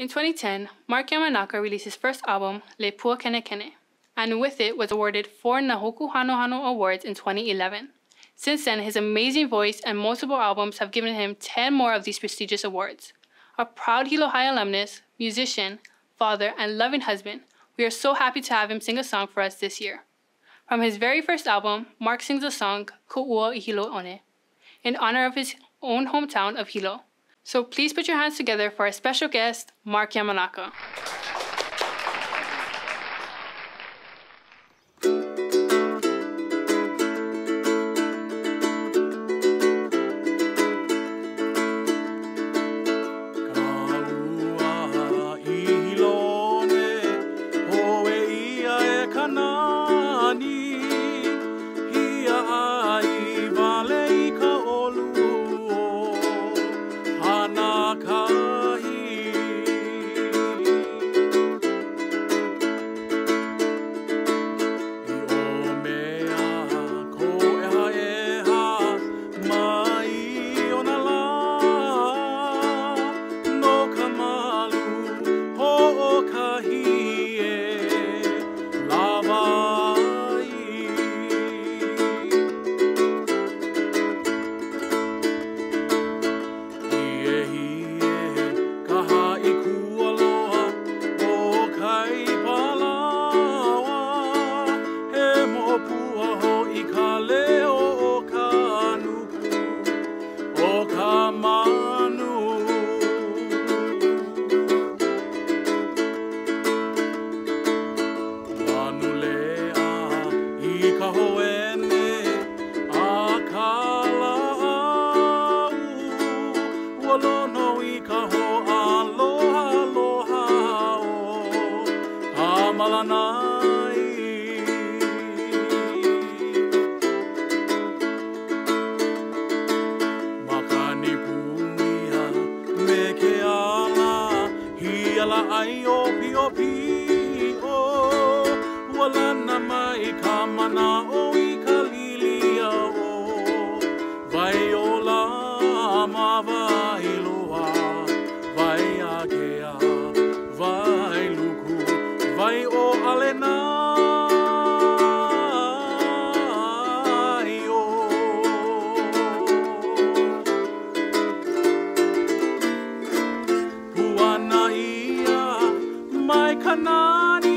In 2010, Mark Yamanaka released his first album, Lei Puakenikeni, and with it was awarded four Nā Hōkū Hanohano Awards in 2011. Since then, his amazing voice and multiple albums have given him 10 more of these prestigious awards. A proud Hilo High alumnus, musician, father, and loving husband, we are so happy to have him sing a song for us this year. From his very first album, Mark sings the song Kāua Hilo One, in honor of his own hometown of Hilo. So please put your hands together for our special guest, Mark Yamanaka. lanai Makani pūmia me ke ala Hi ala ai o pio pio. Hanan